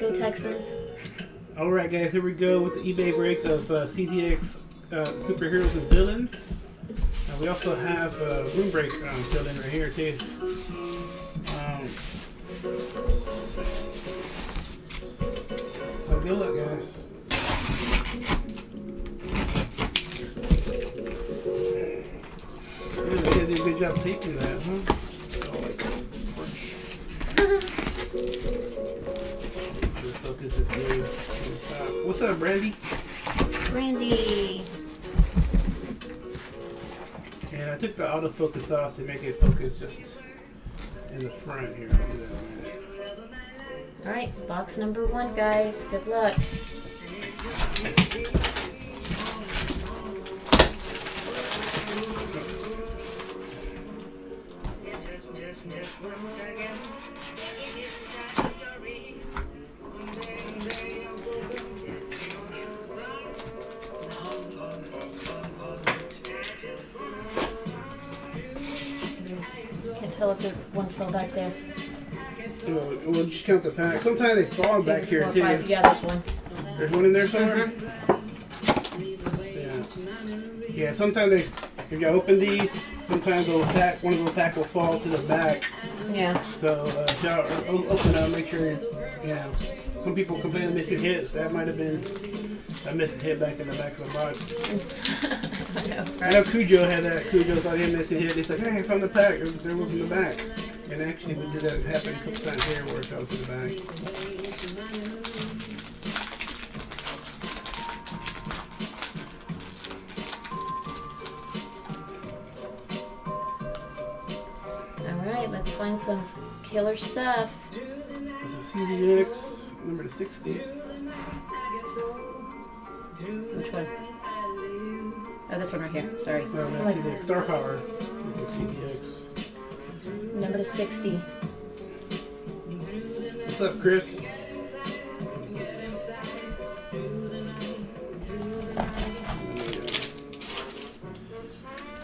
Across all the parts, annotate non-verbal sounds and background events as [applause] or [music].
Go Texans. All right, guys, here we go with the eBay break of uh, CZX uh, superheroes and villains. Uh, we also have uh, room break um, filled in right here too. Um, so good luck, guys. They did a good job taping that, huh? The focus is good. What's up? What's up, Brandy? Randy. Yeah, I took the autofocus off to make it focus just in the front here. I'll do that in a minute. All right, box number one, guys. Good luck. Tell if the one fell back there. So, we'll just count the pack. Sometimes they fall Two, back here four, too. five. Yeah, there's one. There's one in there somewhere. Mhm. Yeah. Yeah. Sometimes they, if you open these, sometimes they'll pack. One of those pack will fall to the back. Yeah. So uh, open up, make sure. You know, some people complain missing hits. That might have been a missing hit back in the back of the box. I [laughs] know. I know Cujo had that. Cujo thought he had missing hit. He's like, hey, from the pack. There was- There in the back. And actually, we did that happen a couple times here where it fell to the back. All right, let's find some killer stuff. There's a CZX number 60. Which one? Oh, this one right here. Sorry. No, I'm not like, Star Power. It's a CZX. number to 60. What's up, Chris?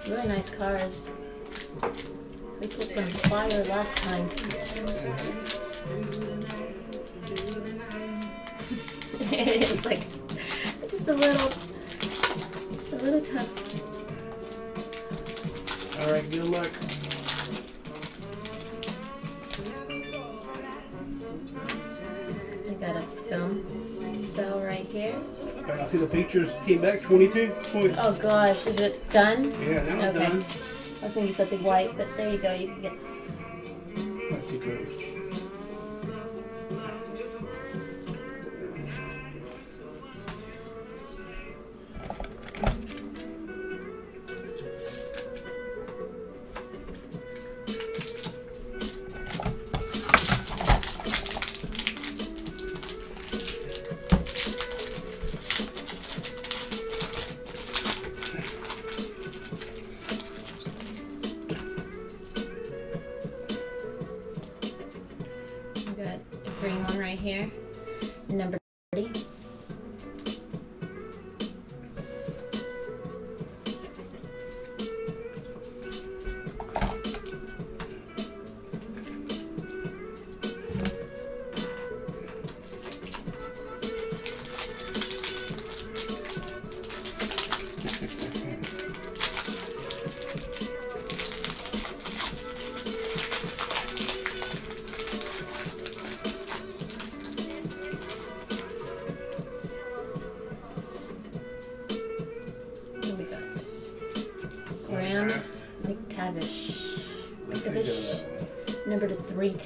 Really nice cards. We put some fire last time. [laughs] it's like just a little, it's a little tough. All right, good luck. I got a film cell right here. I see the pictures came back 22 points. Oh gosh, is it done? Yeah, now it's Okay. done. I was gonna use something white, but there you go. You can get. Not too. Number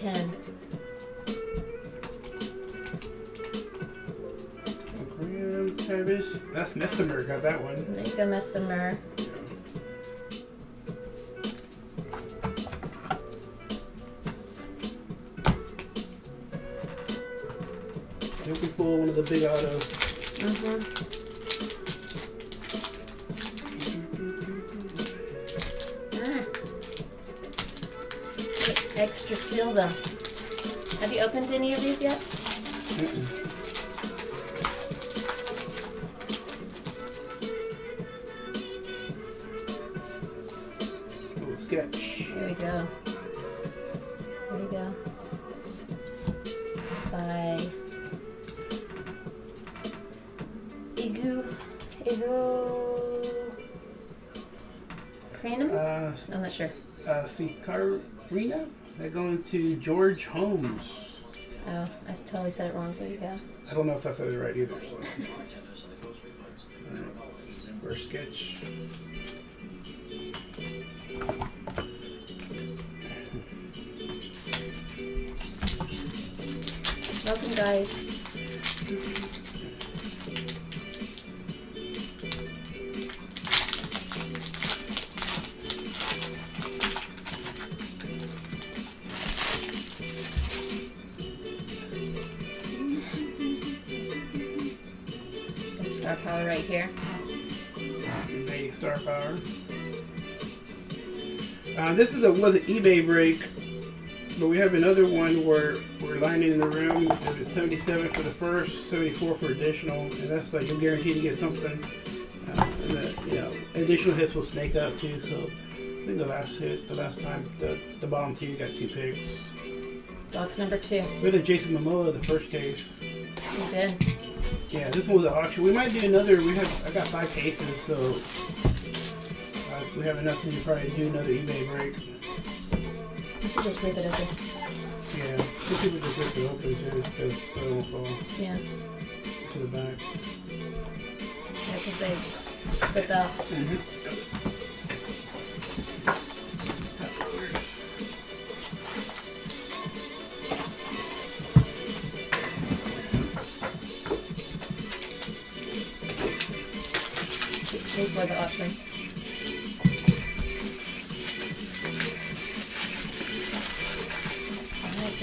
310. Graham Travis. That's Messimer got that one. There you go, Messemer. You can pull one of the big autos. Hold. Have you opened any of these yet? Mm -mm. Little sketch. There we go. There you go. By Igu Igu Cranum? Uh, I'm not sure. Uh, Sicarina? They're going to George Holmes. Oh, I totally said it wrong. There you go. I don't know if I said it right either. So. Alright. First sketch. Welcome, guys. Uh, this is a was an eBay break, but we have another one where we're lining in the room. It's 77 for the first, 74 for additional, and that's like you're guaranteed to get something. Uh, and the, you know, additional hits will snake up too. So I think the last hit, the last time, the, the bottom two got two picks. Box number two. We had Jason Momoa the first case. You did. Yeah, this one was an auction. We might do another. We have I got five cases, so uh, we have enough to probably do another eBay break. You should just leave it a. Yeah, some people just rip it open too, because it won't fall Yeah. to the back. Yeah, because they slip out. These mm-hmm. were the options.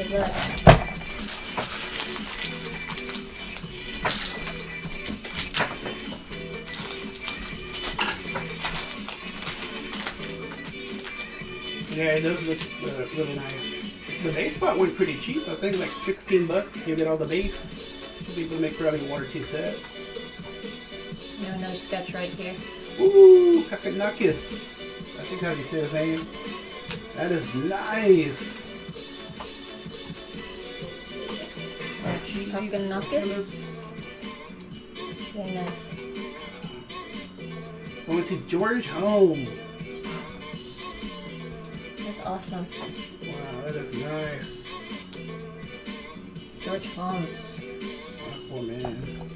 Yeah, those does look uh, really nice. The base spot went pretty cheap. I think like 16 bucks. You get all the base. Be able to make probably one or two sets. You have another sketch right here. Ooh, Kakanakis. I think how you say his name. That is nice. Kakanakis. Very nice. Going to George Home. That's awesome. Wow, that is nice. George Holmes. Oh man.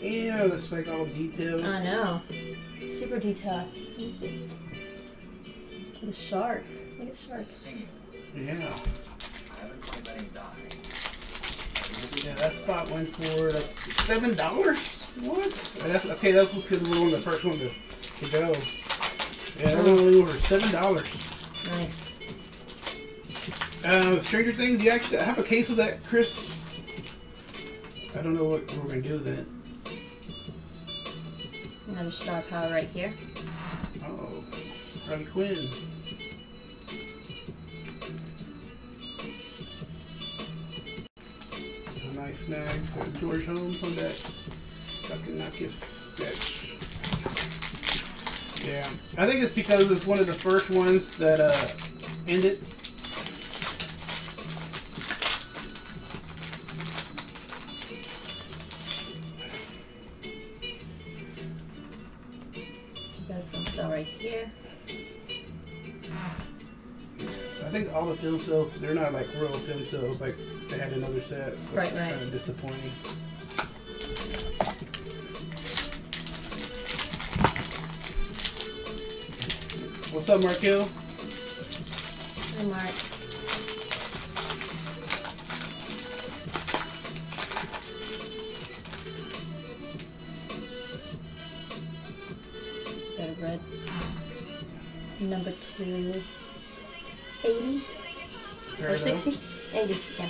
Yeah, it's like all detailed. I know. Super detailed. Let me see. The shark. Look at the shark. Yeah. Yeah, that spot went for seven dollars. What? That's okay. That's because we were the first one to, to go. Yeah, that one went over seven dollars. Nice. Uh, Stranger Things. You actually I have a case of that, Chris. I don't know what we're gonna do with it. Another star power right here. Oh, Harley Quinn. For George Holmes on sketch. Yeah, I think it's because it's one of the first ones that uh, ended. Film sales, they're not like real film sales, like they had another set. So Right, it's right. Kind of disappointing. What's up, Markel? Hi, Mark. Got a red. Number two. 80 or 60? 80, yeah.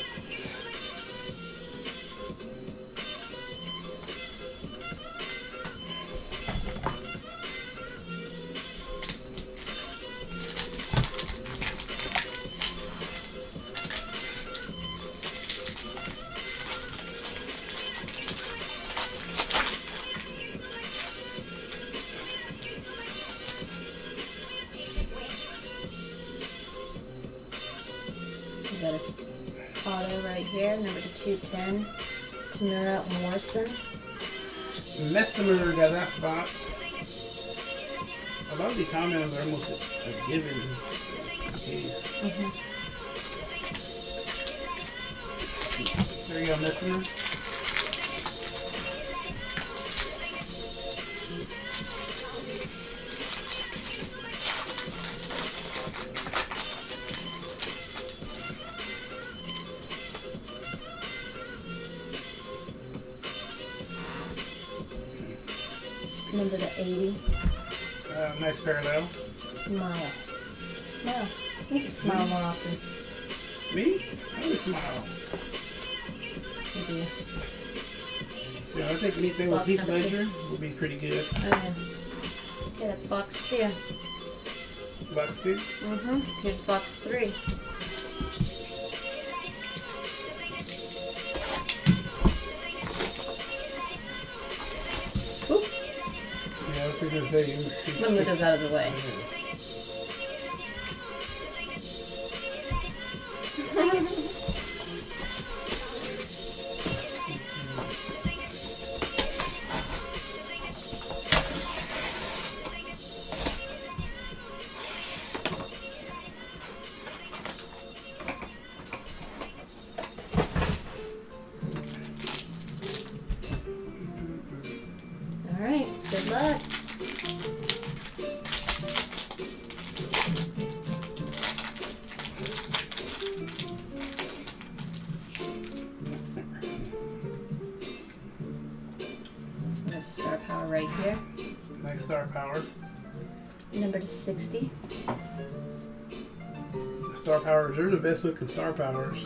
Morrison. Messemer got that spot. A lot of the comments are almost a given case. Mhm. There you go, Messemer. Number to 80. Uh, nice parallel. Smile. Smile. You just smile more often. Me? I smile. You do. So I think anything with Box Heath number two. Ledger would be pretty good. Oh, yeah. Okay, that's box two. Box two. Mm-hmm. Here's box three. Move those out of the way. Mm-hmm. Right here. Nice star power. Number to 60. Star powers. They're the best looking star powers.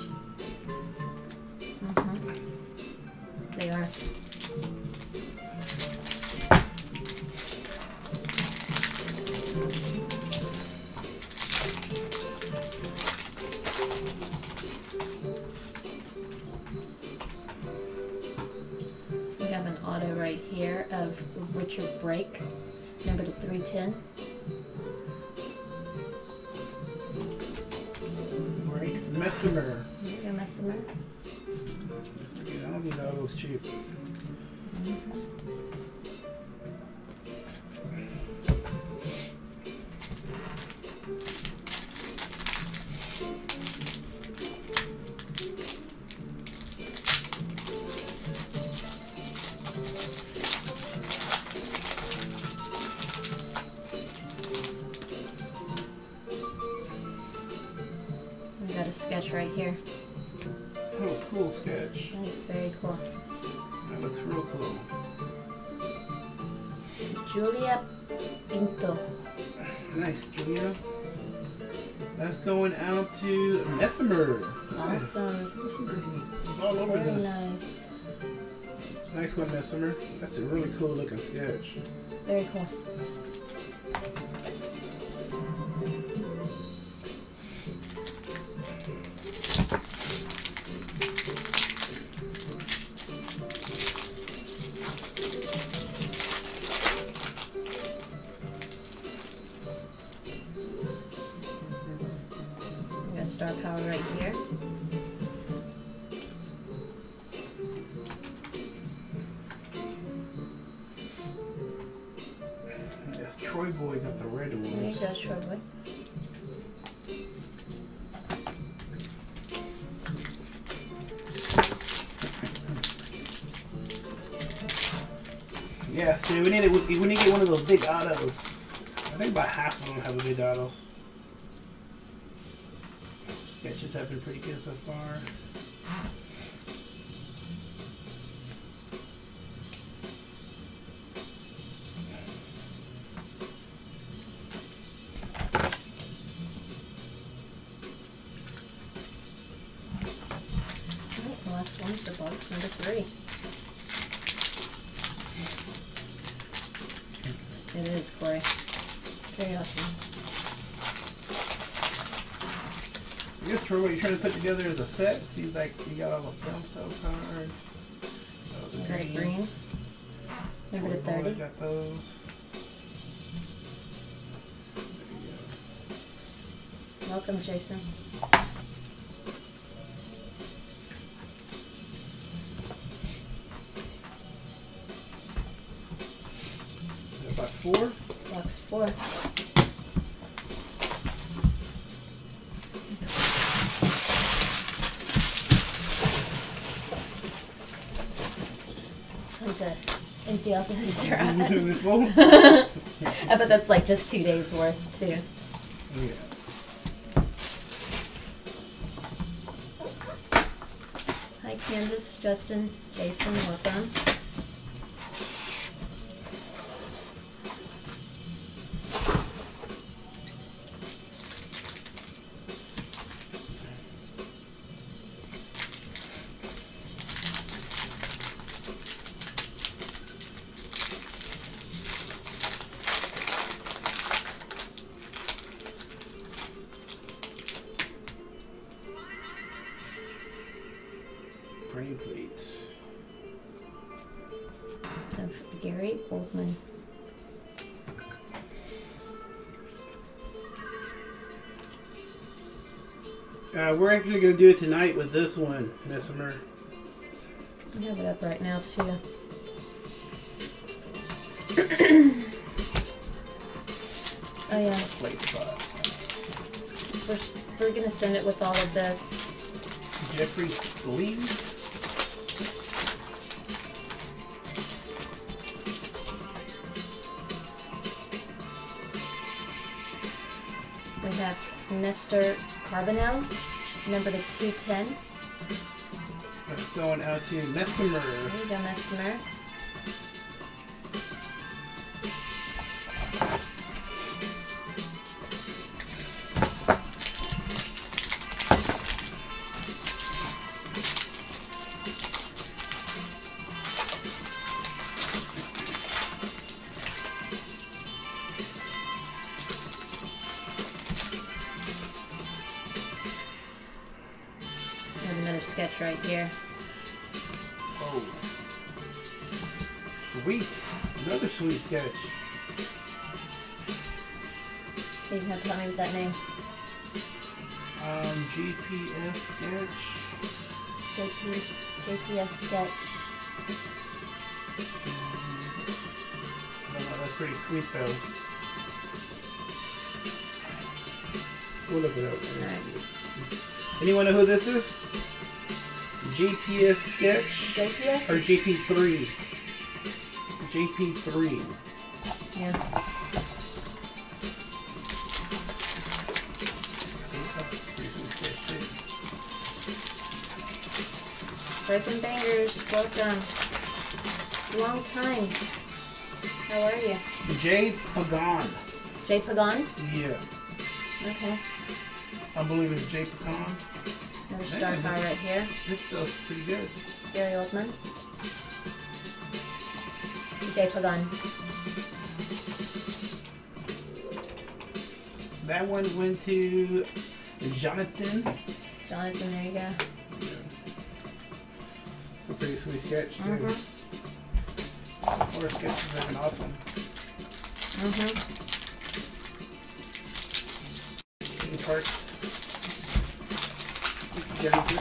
Got a sketch right here. Oh, cool sketch. That's very cool. That looks real cool. Julia Pinto. Nice, Julia. That's going out to Messemer. Nice. Awesome. It's all over Very this. nice. Nice one, Messemer. That's a really cool looking sketch. Very cool. Yeah, see, we need to, we need to get one of those big autos. I think about half of them have big autos. Sketches have been pretty good so far. Together is a set. Seems like you got all the film cell cards. Got a green. Number to 30. Got those. Welcome, Jason. four. Box four. So to empty out this trash. This? I bet that's like just two days worth too. Yeah. Hi Candace, Justin, Jason, welcome. Gonna do it tonight with this one, Missimer. I have it up right now too. oh yeah, we're, we're gonna send it with all of this. Jeffrey Lee. We have Nestor Carbonell, number to 210. That's going out to Messimer. There you go, Mesmer. GPS sketch. JP, JPS sketch. I don't know, that's pretty sweet though. We'll look it up. Alright. Anyone know who this is? GPS sketch JPS? or JP3? JP3. Yeah. Breaking Bangers, welcome. Long time. How are you? J Pagan. Jay Pagan? Yeah, Okay. I believe it's J Pagan. Another star car right here. This stuff's pretty good. Gary Oldman. Jay Pagan. That one went to Jonathan. Jonathan, there you go. Pretty sweet sketch too. Mhm. Horror sketches been awesome. Mm-hmm. In parts. Jennifer.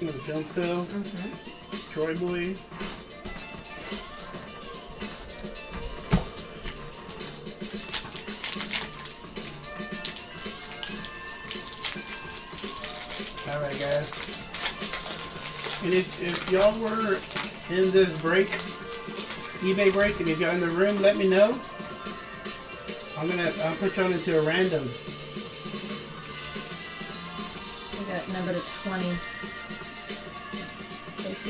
In the film cell, Mm-hmm. Troy Boy. Alright guys. And if, if y'all were in this break, eBay break, and if y'all in the room, let me know. I'm gonna I'll put y'all into a random. We got number to 20.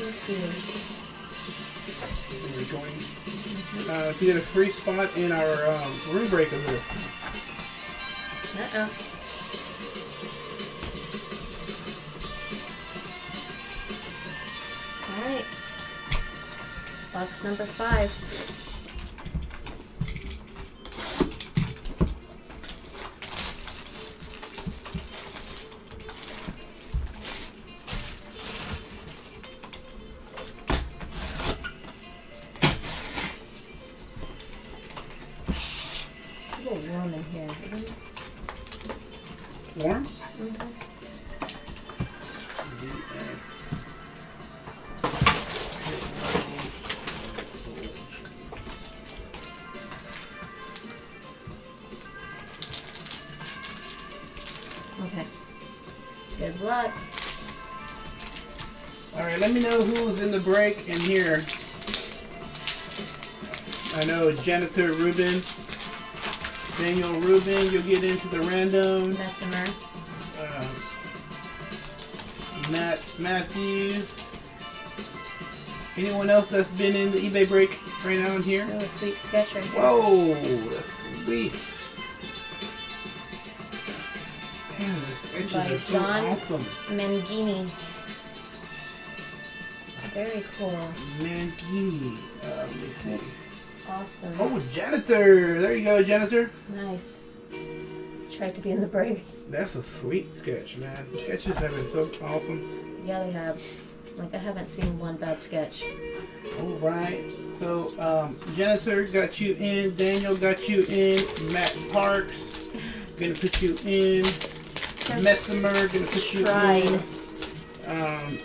Facing Fears. Uh, to get a free spot in our um, room break of this. Uh-oh. Alright. Box number five. Break in here. I know Janitor Rubin, Daniel Rubin. You'll get into the random. Bessemer. Uh, Matt Matthew. Anyone else that's been in the eBay break right now in here? Oh, sweet sketch right here. Whoa, that's sweet. Man, sketches By are so John. awesome. Mangini. Very cool. Mangini. Uh, let me see. That's awesome. Oh, janitor. There you go, janitor. Nice. Tried to be in the break. That's a sweet sketch, man. Sketches have been so awesome. Yeah, they have. Like, I haven't seen one bad sketch. All right. So, um, janitor got you in. Daniel got you in. Matt Parks gonna put you in. Just Messimer gonna put you tried. in. Um,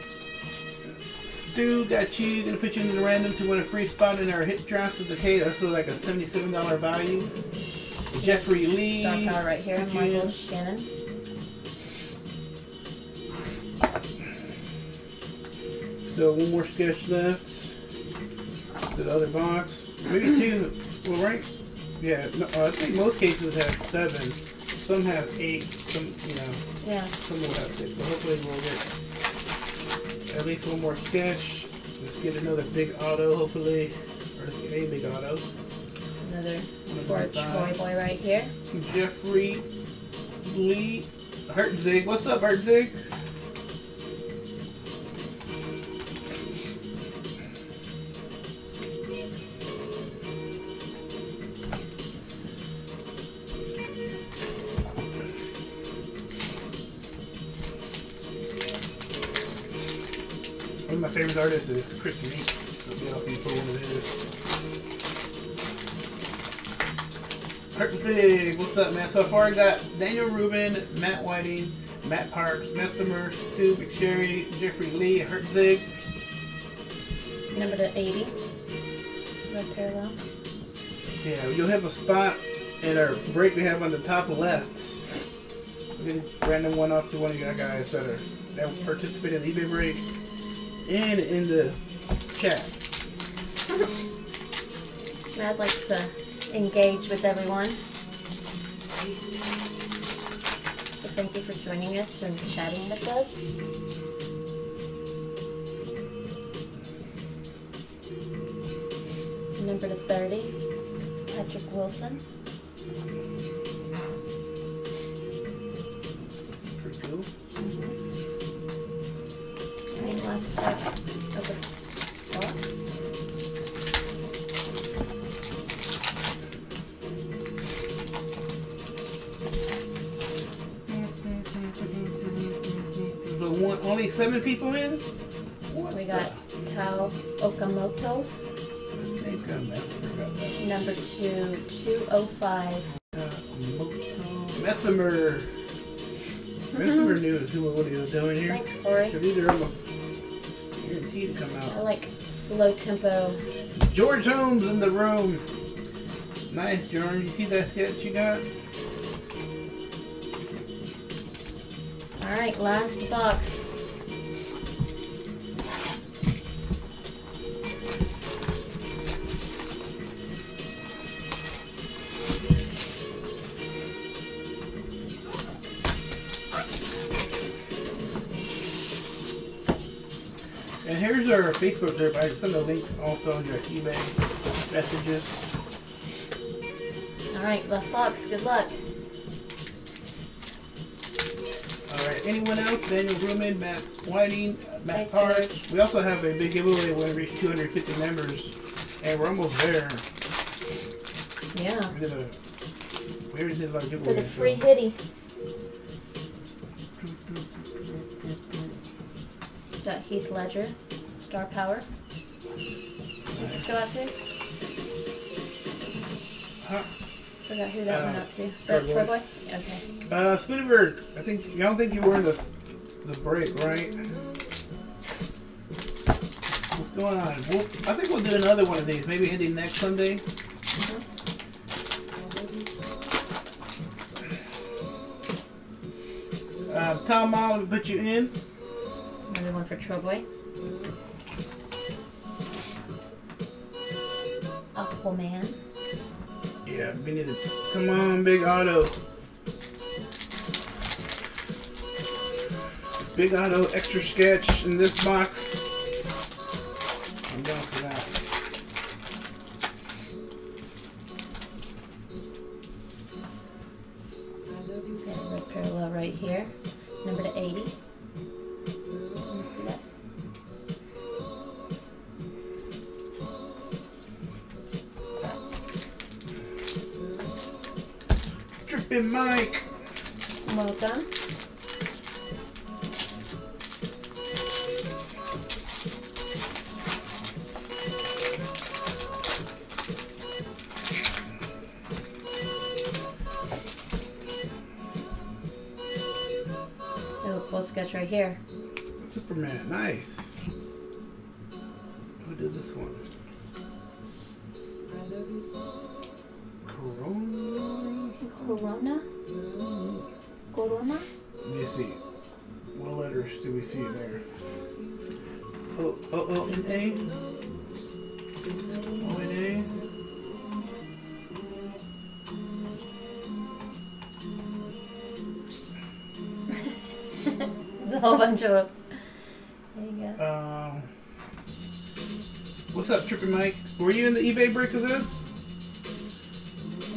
Stu got you. Gonna put you in the random to win a free spot in our hit draft of the K. That's like a seventy-seven dollar value. Jeffrey Lee. Star power right here. Michael. Shannon. So one more sketch left. To the other box. Maybe two. Well, right? Yeah. No, uh, I think most cases have seven. Some have eight. Some, you know, Yeah. some will have six. So hopefully we'll get at least one more sketch. Let's get another big auto, hopefully, or let's get a big auto. Another for Troy boy right here. Jeffrey Lee Hertzig. What's up, Hertzig? Favorite artist is Chris Meeks. It'll be awesome to put one of his. Hertzig, what's up, man? So far, I got Daniel Rubin, Matt Whiting, Matt Parks, Messimer, Stu McSherry, Jeffrey Lee, Hertzig. Number to 80. Red parallel. Yeah, you'll have a spot in our break we have on the top left. Random one off to one of you guys that are that participate in the eBay break and in the chat. [laughs] Mad likes to engage with everyone. So thank you for joining us and chatting with us. Number to 30, Patrick Wilson. Last of the box. One, only seven people in? What We got Tao Okamoto, the- They've got Messimer got that. number two, 205. Uh, Moto- Messimer. Messimer knew what he was doing here. Thanks, Corey. These are almost guaranteed to come out. I like slow tempo. George Holmes in the room. Nice, George. You see that sketch you got? Alright, last box. Facebook group. I sent a link also in your eBay messages. Alright, last box. Good luck. All right. Anyone else? Daniel Ruman, Matt Whiting, Matt Parks. We also have a big giveaway when we reach 250 members, and we're almost there. Yeah. We did a we already did a lot of For giveaways. the so- free hitty. Got Heath Ledger, Star Power. Does this go out to? Huh? Forgot who that went Uh, out to. Is that Troy Boy. Okay. Uh, Spoonybird, I think you don't think you were in the the break, right? What's going on? We'll, I think we'll do another one of these, maybe ending next Sunday. Um, Tom Mall, put you in. Another one for Aquaman. Yeah, we need to. Come on, Big Auto. Big Auto extra sketch in this box. I'm down for that. Parallel right here. Number to 80. Dripping Mike. Well done. Oh, cool sketch right here. Superman, nice. Bunch of There you go. Um, what's up, Trippy Mike? Were you in the eBay break of this?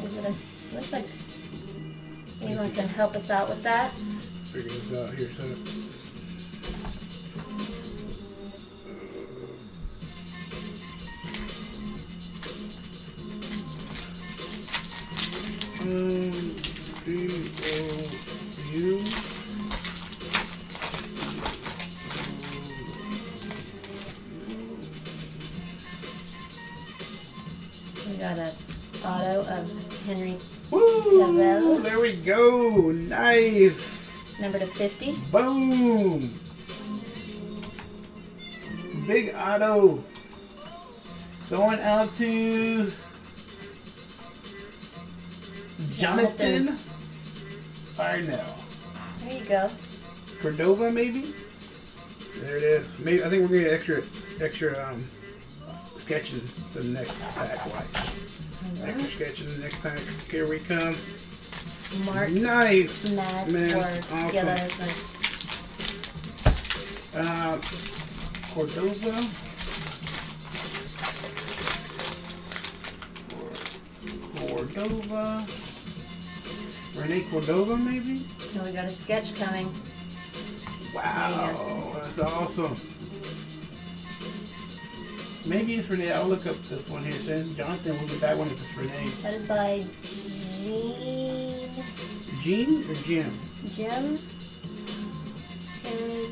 Is it a, looks like anyone can help us out with that. Figure this out here, so. 50. Boom! Big Auto going out to Jonathan Farnell. There you go. Cordova, maybe? There it is. Maybe I think we're gonna get extra extra um, sketches the next pack. Watch. Extra sketches the next pack. Here we come. Mark Nice, Mad man. Awesome. Yeah, that is nice. Uh, Cordova. Cordova. Renee Cordova, maybe? Now we got a sketch coming. Wow, that's awesome. Maybe it's Renee. I'll look up this one here. Then Jonathan will get that one if it's Renee. That is by Gene, Jean or Jim? Jim, Henry.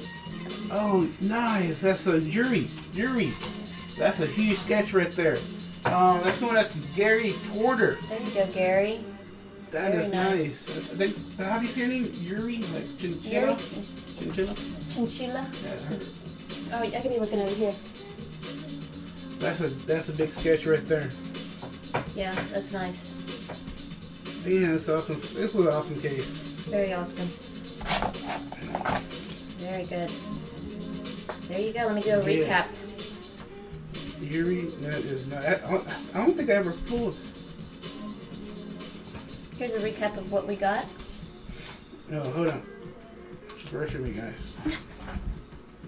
Oh, nice. That's a jury. Jury. That's a huge sketch right there. Um, that's going out to Gary Porter. There you go, Gary. That Very is nice. nice. I think, how do you say her name? Yuri? Like chinchilla? Yuri Chinchilla? Chinchilla. Yeah. Oh, I could be looking over here. That's a that's a big sketch right there. Yeah, that's nice. Yeah, it's awesome. This was an awesome case. Very awesome. Very good. There you go. Let me do a Yeah. recap. Yuri, that is not. I, don't- I don't think I ever pulled. Here's a recap of what we got. No, hold on. Pressure me, guys.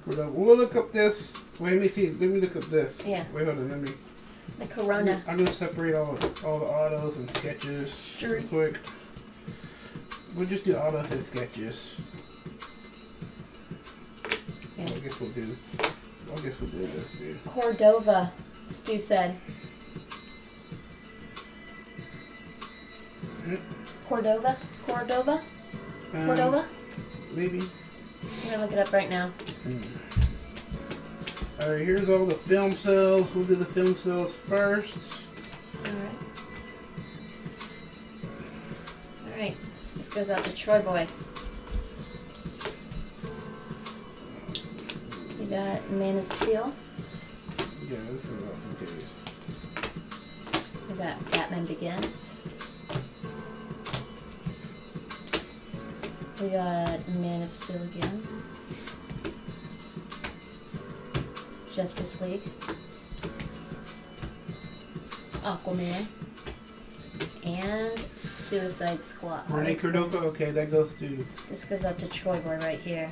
Hold on. We'll look up this. Wait, let me see. Let me look up this. Yeah. Wait, hold on. Let me. The Corona. I'm gonna separate all all the autos and sketches Sure. real quick. We'll just do autos and sketches. Yeah. I guess we'll do. I guess we'll do this. Dude. Cordova, Stu said. Hmm? Cordova? Cordova? Um, Cordova? Maybe. I'm gonna look it up right now. All right. Here's all the film cells. We'll do the film cells first. Alright. Alright. This goes out to Troy Boy. We got Man of Steel. Yeah, this is awesome case. We got Batman Begins. We got Man of Steel again. Justice League. Aquaman. And Suicide Squad. Renee Cordova, okay, that goes to This goes out to Troy Boy right here.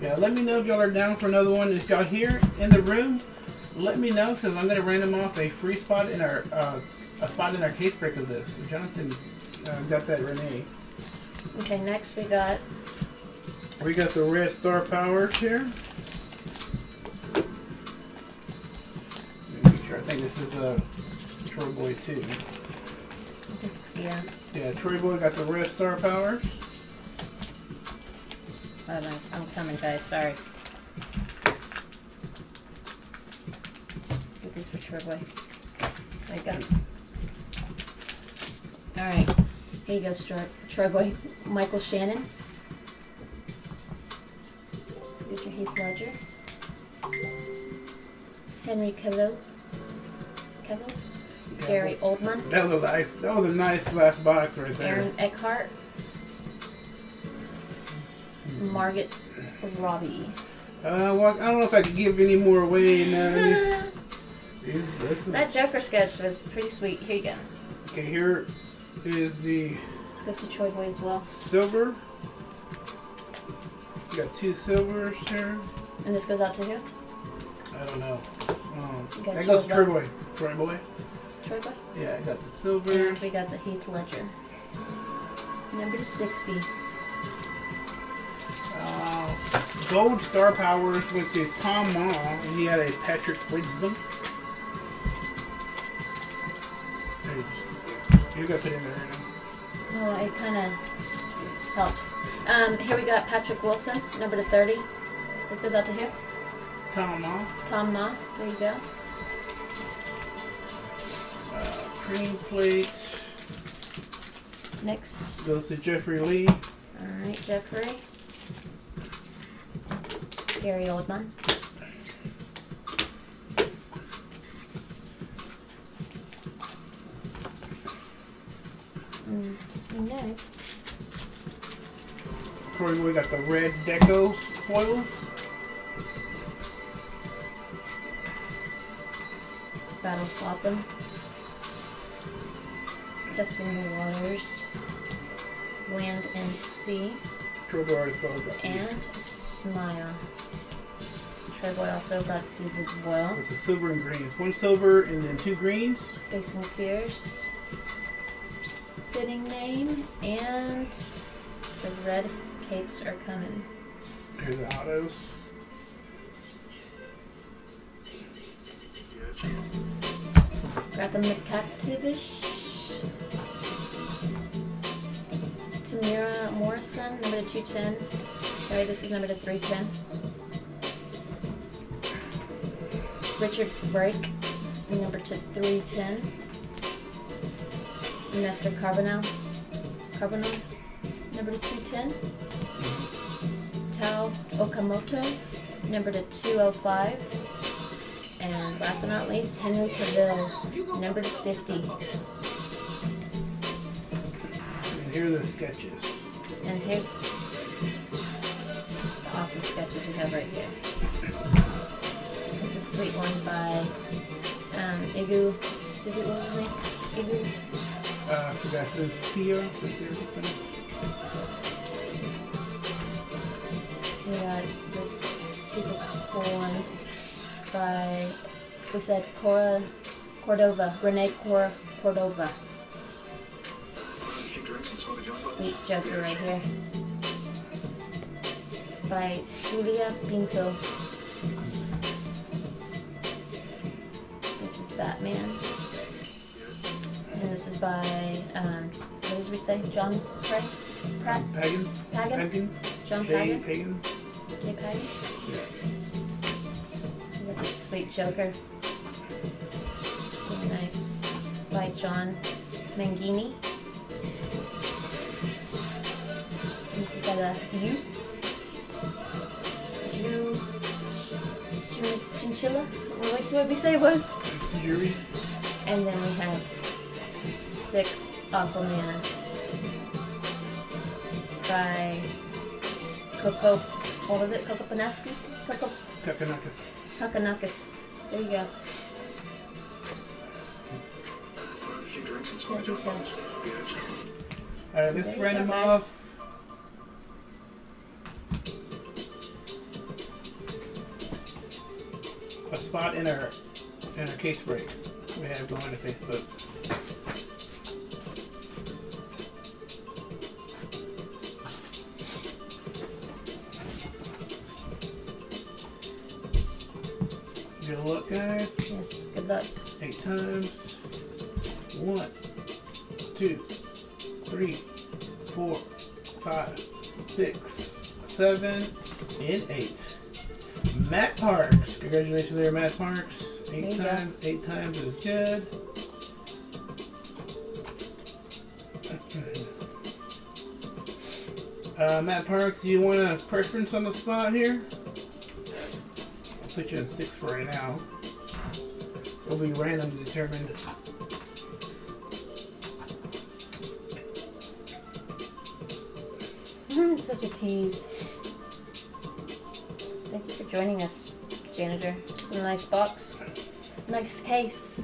Yeah, let me know if y'all are down for another one. If y'all here in the room, let me know because I'm gonna random off a free spot in our uh, a spot in our case break of this. Jonathan uh, got that Renee. Okay, next we got We got the red star powers here. Let me make sure. I think this is uh, Troy Boy too. yeah. Yeah, Troy Boy got the red star powers. Hold on, I'm coming, guys. Sorry. Get these for Troy Boy. There you go. All right, here you go, Troy, Troy Boy. Michael Shannon. Heath Ledger. Henry Cavill. Cavill. Gary Oldman. That was a nice. That was a nice last box right there. Aaron Eckhart. Margaret Robbie. Uh, well, I don't know if I could give any more away. Now. know what I mean? This is- that Joker sketch was pretty sweet. Here you go. Okay, here is the This goes to Troy Boy as well. silver. Got two silvers here. And this goes out to who? I don't know. Um, got that goes to Troy Boy. Troy Boy. Troy Boy. Yeah, I got the silver. And we got the Heath Ledger. Number to 60. Uh, gold star powers went to Tom Ma, and he had a Patrick Wilson. You go. You got put in there. right now. Oh, it kind of helps. Um, here we got Patrick Wilson, number to 30. This goes out to who? Tom Ma. Tom Ma. There you go. Uh, cream plate Next. goes to Jeffrey Lee. Alright, Jeffrey. Gary Oldman. Mm, Next. Troy Boy got the red deco foils. Battle Flopping. Testing the waters. Land and Sea. Troy Boy already sold that. And Smile. Troy Boy also got these as well. It's the silver and greens. One silver and then two greens. Facing Fears. Fitting name. And the red capes are coming. Here's the autos. Graham McTavish. Temuera Morrison, number to 210. Sorry, this is number to 310. Richard Brake, number to 310. Nestor Carbonell, Carbonell, number to 210. Tao Okamoto, number to 205. And last but not least, Henry Cavill, number to 50. And here are the sketches. And here's the awesome sketches we have right here. It's a sweet one by um, Igu. Did it, what was his name? Igu. Uh, I forgot. So Theo. Got super cool one by, we said Cora Cordova, Renee Cora Cordova. Sweet Joker right here. By Julia Pinto. Which is Batman. And this is by, um, what did we say? John Pratt? Pratt? Pagan. Pagan? Pagan. John Jay Pagan? Pagan. Jay Pagan? Yeah. Look at this sweet Joker. Really nice. by John Mangini. This is by the U. Drew Chin- Chinchilla. What what did we say it was? Jury. And then we have Sick Aquaman by Coco. What was it? Coco Panaski? Coco Kakanakas. Hakanakis. There you go. Few drinks and Yeah, some detail. Alright, let's There you random go, guys. off. A spot in our in our case break we have going to Facebook. Eight times. One, two, three, four, five, six, seven, and eight. Matt Parks. Congratulations there, Matt Parks. Eight go. times. Eight times is good. [clears throat] Uh, Matt Parks, do you want a preference on the spot here? I'll put you in six for right now. It'll be randomly determined. Mm, Such a tease. Thank you for joining us, janitor. It's a nice box. Nice case.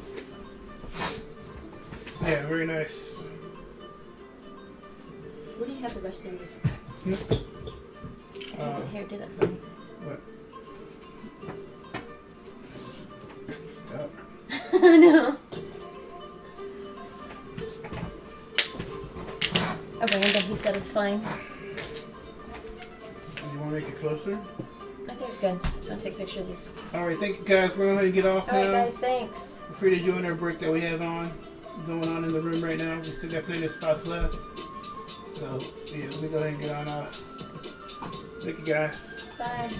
Yeah, very nice. Where do you have the rest of these? Uh, Here, do that for me. Fine. you want to make it closer? I think it's good. Just want to take a picture of this. All right, thank you guys. We're going to get off Alright, now. guys, thanks. Feel free to join our break that we have on going on in the room right now. We still got plenty of spots left. So yeah, let me go ahead and get on off. Thank you guys. Bye.